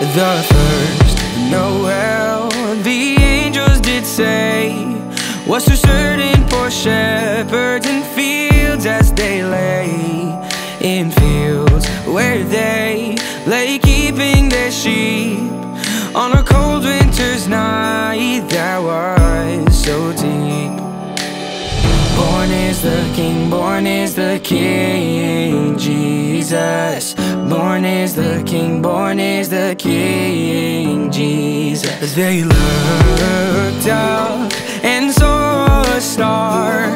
the first. Noel The angels did say Was so certain for shepherds in fields as they lay In fields where they lay keeping their sheep. On a cold winter's night that was so deep. Born is the King, born is the King, Jesus. Born is the King, born is the King, Jesus. They looked up and saw a star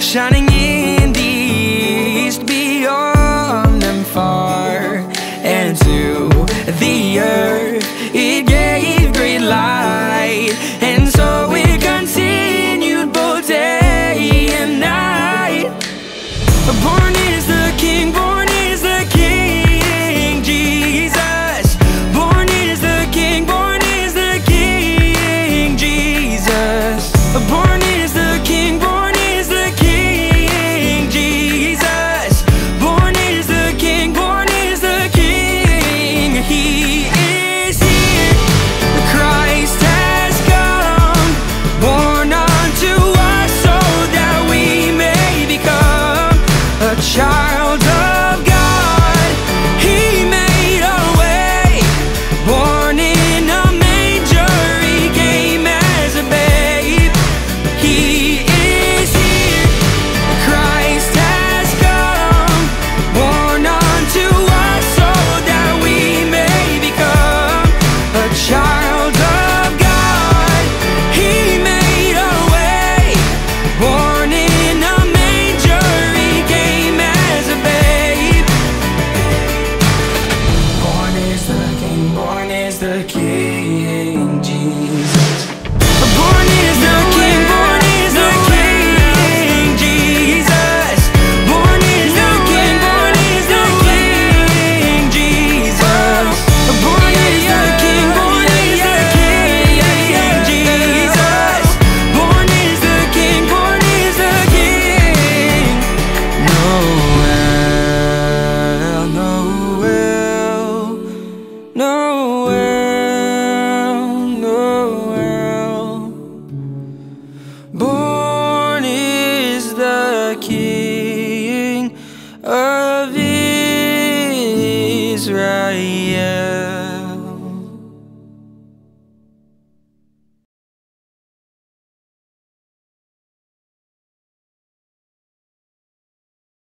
shining. days the King of Israel.